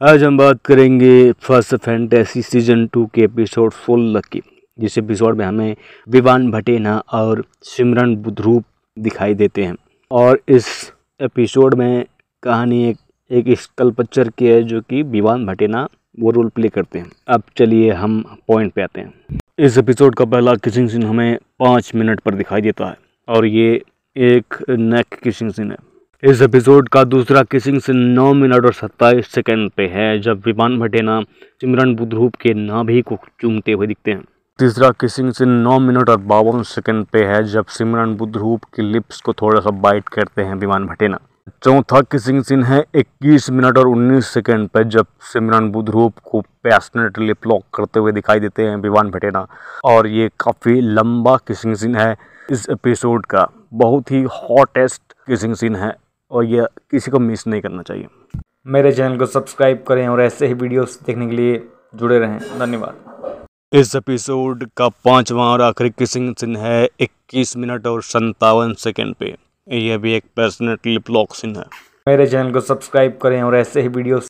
आज हम बात करेंगे फ़र्स्ट फैंटेसी सीज़न टू के एपिसोड सोलह की जिस एपिसोड में हमें विवान भटेना और सिमरन बुधरूप दिखाई देते हैं। और इस एपिसोड में कहानी एक एक स्कल्पचर की है जो कि विवान भटेना वो रोल प्ले करते हैं। अब चलिए हम पॉइंट पे आते हैं। इस एपिसोड का पहला किसिंग सीन हमें पाँच मिनट पर दिखाई देता है, और ये एक नेक किसिंग सीन है। इस एपिसोड का दूसरा किसिंग से नौ मिनट और सत्ताईस सेकंड पे है, जब विमान भटेना सिमरन बुधरूप के नाभि को चूमते हुए दिखते हैं। तीसरा किसिंग से नौ मिनट और बावन सेकंड पे है, जब सिमरन बुधरूप की लिप्स को थोड़ा सा बाइट करते हैं विमान भटेना चौथा किसिंग सीन है 21 मिनट और 19 सेकंड पर जब सिमरन बुधरूप को पैशनेटली प्लॉक करते हुए दिखाई देते हैं विवान भटेना और ये काफ़ी लंबा किसिंग सीन है इस एपिसोड का, बहुत ही हॉटेस्ट किसिंग सीन है। और यह किसी को मिस नहीं करना चाहिए। मेरे चैनल को सब्सक्राइब करें और ऐसे ही वीडियोस देखने के लिए जुड़े रहें। धन्यवाद। इस एपिसोड का पांचवा और आखिरी किसिंग सिन है 21 मिनट और संतावन सेकेंड पे। यह भी एक पर्सनली ब्लॉक सिन है। मेरे चैनल को सब्सक्राइब करें और ऐसे ही वीडियोस